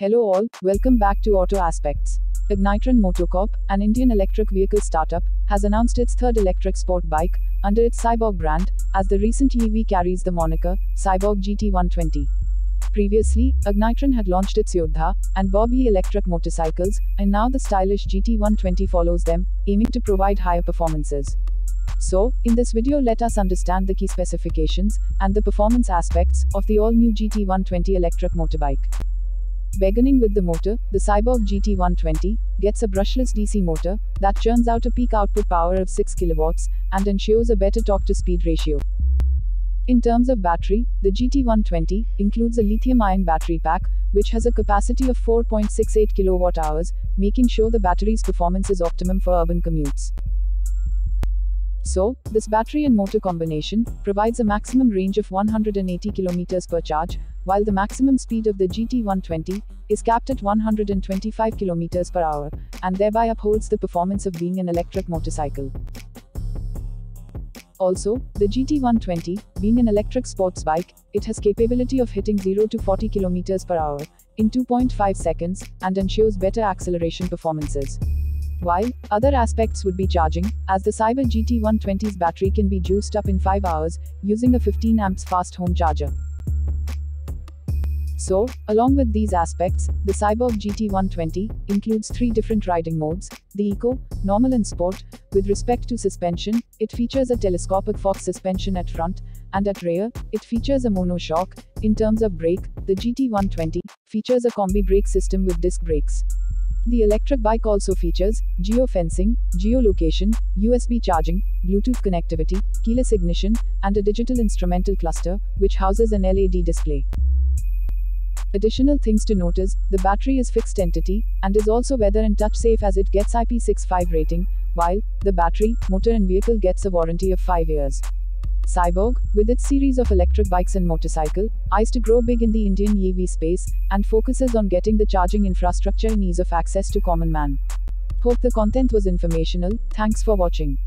Hello all, welcome back to Auto Aspects. Ignitron Motocorp, an Indian electric vehicle startup, has announced its third electric sport bike, under its Cyborg brand, as the recent EV carries the moniker, Cyborg GT120. Previously, Ignitron had launched its Yodha and Bob E electric motorcycles, and now the stylish GT120 follows them, aiming to provide higher performances. So, in this video let us understand the key specifications and the performance aspects of the all-new GT120 electric motorbike. Beginning with the motor, the Cyborg GT120 gets a brushless DC motor that churns out a peak output power of 6 kilowatts and ensures a better torque to speed ratio. In terms of battery, the GT120 includes a lithium-ion battery pack which has a capacity of 4.68 kilowatt hours, making sure the battery's performance is optimum for urban commutes. So, this battery and motor combination provides a maximum range of 180 km per charge, while the maximum speed of the GT120 is capped at 125 km per hour, and thereby upholds the performance of being an electric motorcycle. Also, the GT120, being an electric sports bike, it has capability of hitting 0 to 40 km per hour in 2.5 seconds and ensures better acceleration performances. While, other aspects would be charging, as the Cyborg GT120's battery can be juiced up in 5 hours, using a 15 amps fast home charger. So, along with these aspects, the Cyborg GT120 includes three different riding modes the Eco, Normal, and Sport. With respect to suspension, it features a telescopic fork suspension at front, and at rear, it features a monoshock. In terms of brake, the GT120 features a combi brake system with disc brakes. The electric bike also features geofencing, geolocation, USB charging, Bluetooth connectivity, keyless ignition, and a digital instrumental cluster, which houses an LED display. Additional things to notice the battery is fixed entity and is also weather and touch safe as it gets IP65 rating, while the battery, motor, and vehicle gets a warranty of 5 years. Cyborg, with its series of electric bikes and motorcycle, eyes to grow big in the Indian EV space and focuses on getting the charging infrastructure and ease of access to common man. Hope the content was informational. Thanks for watching.